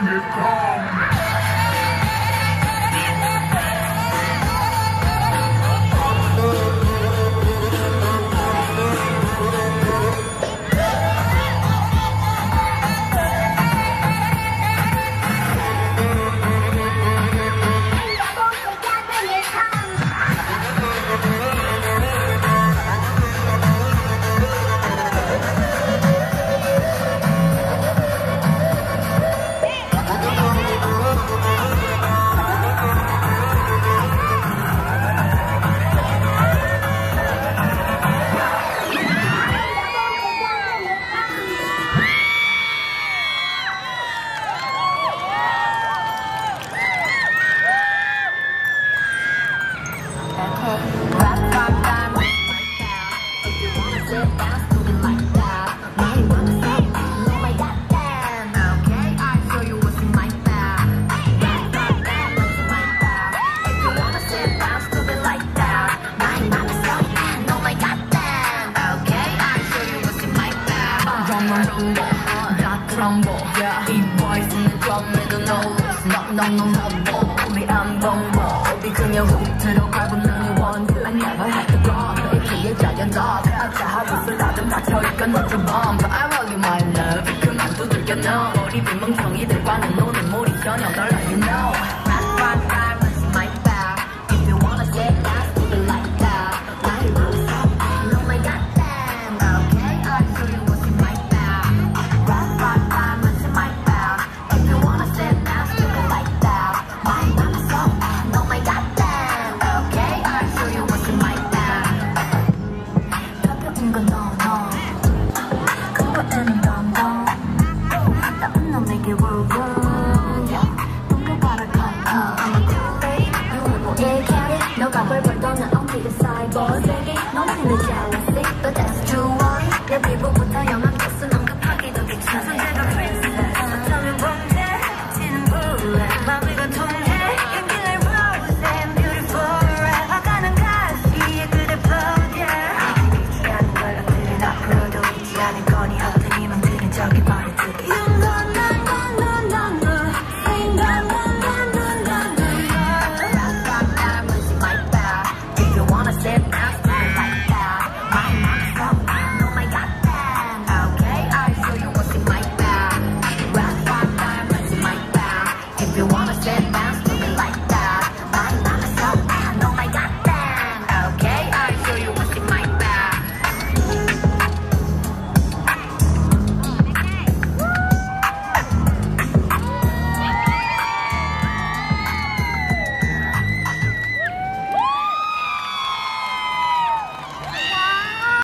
turn it down. that crumble. Yeah. Big boys on the drum and the nose. Knock, knock, knock, knock, knock. 우리 안 벙벙. 어디 그냥 훅 들어가고 나는 원두. I never had to run. 이렇게 자연 다. 아차 하루를 나좀 다쳐니까 너좀 bomb. If you want.